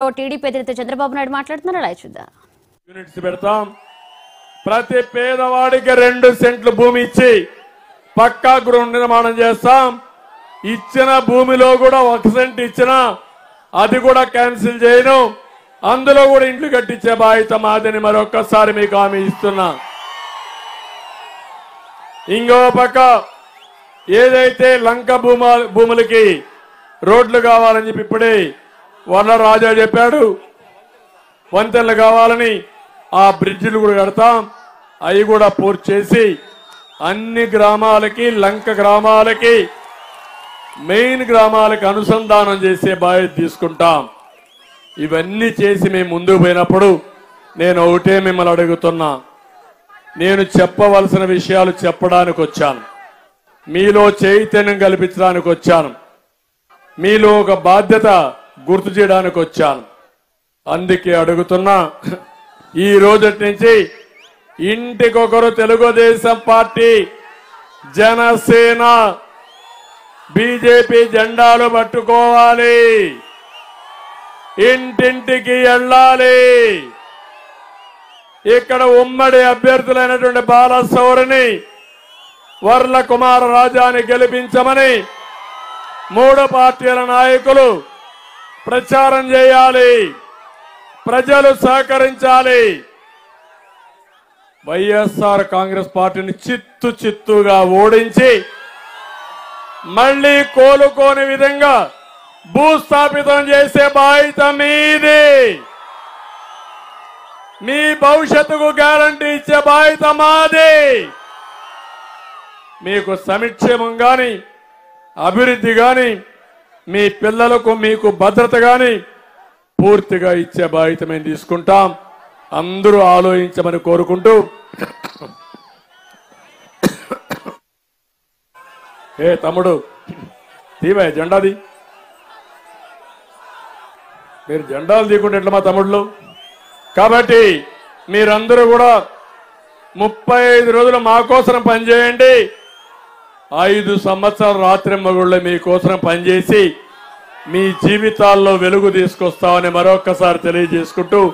TDP అధినేత చంద్రబాబు నాయుడు మాట్లాడుతున్నారు. అలా చూద్దాం. యూనిట్స్ పెడతాం. ప్రతి పేదవాడికి రెండు సెంట్లు భూమి ఇచ్చి పక్కా గృహ నిర్మాణం చేస్తాం. ఇచ్చిన భూమిలో కూడా ఒక సెంట్ ఇచ్చిన అది కూడా క్యాన్సిల్ చేయను. అందులో కూడా ఇంట్లు కట్టించే బాధ్యత మాదని మరొక్కసారి మీకు హామీ ఇస్తున్నా. ఇంకో పక్క ఏదైతే లంక భూమా భూములకి రోడ్లు కావాలని చెప్పి ఇప్పుడే వల్ల రాజా చెప్పాడు వంతెనలు కావాలని ఆ బ్రిడ్జిలు కూడా కడతాం అవి కూడా పూర్తి చేసి అన్ని గ్రామాలకి లంక గ్రామాలకి మెయిన్ గ్రామాలకి అనుసంధానం చేసే బాధ్యత తీసుకుంటాం. ఇవన్నీ చేసి మేము ముందుకు పోయినప్పుడు నేను ఒకటే మిమ్మల్ని అడుగుతున్నా. నేను చెప్పవలసిన విషయాలు చెప్పడానికి వచ్చాను. మీలో చైతన్యం కల్పించడానికి వచ్చాను. మీలో ఒక బాధ్యత గుర్తు చేయడానికి వచ్చాను. అందుకే అడుగుతున్నా ఈ రోజటి నుంచి ఇంటికొకరు తెలుగుదేశం పార్టీ జనసేన బీజేపీ జెండాలు పట్టుకోవాలి. ఇంటింటికి వెళ్ళాలి. ఇక్కడ ఉమ్మడి అభ్యర్థులైనటువంటి బాలసౌరిని వర్ల కుమార రాజాని గెలిపించమని మూడు పార్టీల నాయకులు ప్రచారం చేయాలి. ప్రజలు సహకరించాలి. వైఎస్ఆర్ కాంగ్రెస్ పార్టీని చిత్తు చిత్తుగా ఓడించి మళ్ళీ కోలుకోని విధంగా భూస్థాపితం చేసే బాధ్యత మీది. మీ భవిష్యత్తుకు గ్యారంటీ ఇచ్చే బాధ్యత మాది. మీకు సమిక్షేమం కానీ అభివృద్ధి కానీ మీ పిల్లలకు మీకు భద్రత గాని పూర్తిగా ఇచ్చే బాధ్యత మేము తీసుకుంటాం. అందరూ ఆలోచించమని కోరుకుంటూ ఏ తమ్ముడు తీవే జెండాది. మీరు జెండాలు తీయకుండా ఎట్లా మా తమ్ముళ్ళు? కాబట్టి మీరందరూ కూడా ముప్పై ఐదు రోజులు మా కోసం పనిచేయండి. ఐదు సంవత్సరాల రాత్రి మగుళ్ళు మీకోసం పనిచేసి మీ జీవితాల్లో వెలుగు తీసుకొస్తామని మరొక్కసారి తెలియజేసుకుంటూ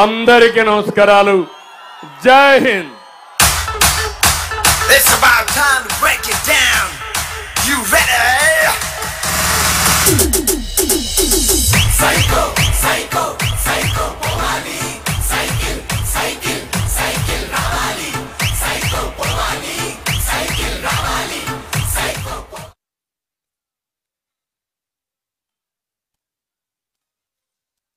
అందరికీ నమస్కారాలు. జై హింద్.